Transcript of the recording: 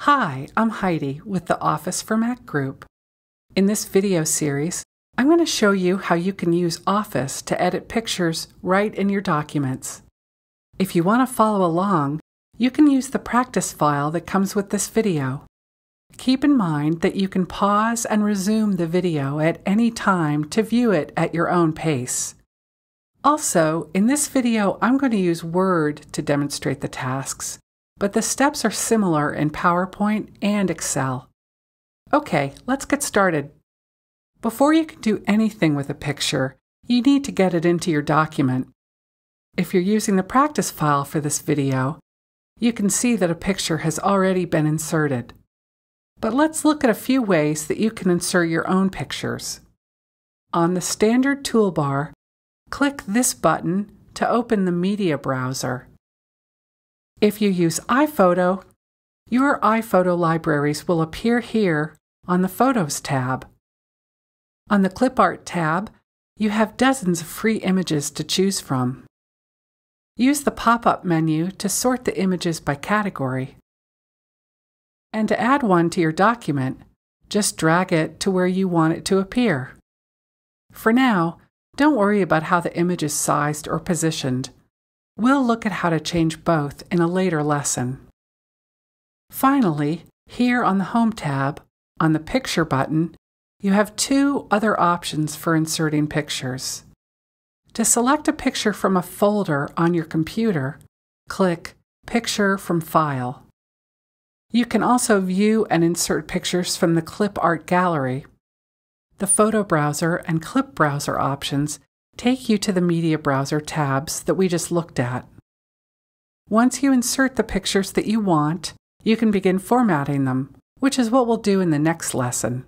Hi, I'm Heidi with the Office for Mac Group. In this video series, I'm going to show you how you can use Office to edit pictures right in your documents. If you want to follow along, you can use the practice file that comes with this video. Keep in mind that you can pause and resume the video at any time to view it at your own pace. Also, in this video, I'm going to use Word to demonstrate the tasks, but the steps are similar in PowerPoint and Excel. Okay, let's get started. Before you can do anything with a picture, you need to get it into your document. If you're using the practice file for this video, you can see that a picture has already been inserted. But let's look at a few ways that you can insert your own pictures. On the standard toolbar, click this button to open the media browser. If you use iPhoto, your iPhoto libraries will appear here on the Photos tab. On the Clip Art tab, you have dozens of free images to choose from. Use the pop-up menu to sort the images by category. And to add one to your document, just drag it to where you want it to appear. For now, don't worry about how the image is sized or positioned. We'll look at how to change both in a later lesson. Finally, here on the Home tab, on the Picture button, you have two other options for inserting pictures. To select a picture from a folder on your computer, click Picture from File. You can also view and insert pictures from the Clip Art Gallery. The Photo Browser and Clip Browser options take you to the Media Browser tabs that we just looked at. Once you insert the pictures that you want, you can begin formatting them, which is what we'll do in the next lesson.